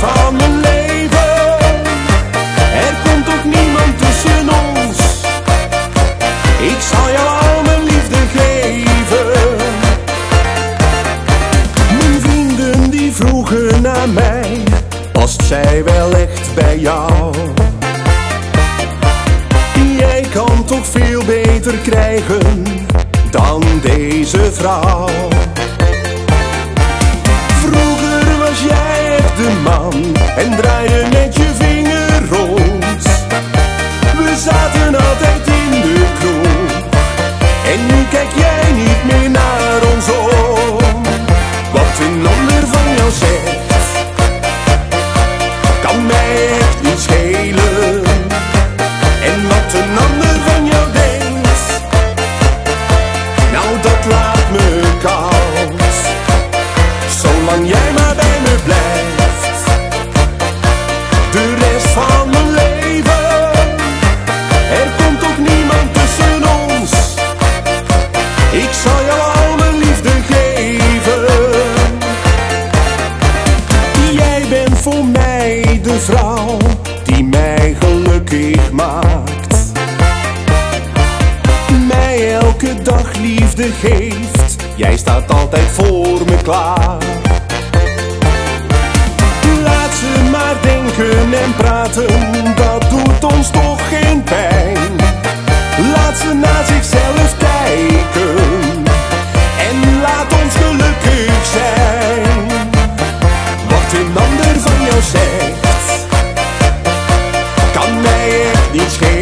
van mijn leven. Er komt ook niemand tussen ons. Ik zal jou al mijn liefde geven. Mijn vrienden die vroegen naar mij, past zij wel echt bij jou? Jij kan toch veel beter krijgen dan deze vrouw. En draaide met je vinger rond. We zaten altijd in de kroeg en nu kijk jij niet meer naar ons om. Wat een ander van maakt. Mij elke dag liefde geeft. Jij staat altijd voor me klaar. Laat ze maar denken en praten, dat doet ons toch geen pijn. Laat ze naar zichzelf kijken en laat ons gelukkig zijn. Wat een ander van jou zegt, mij